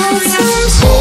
had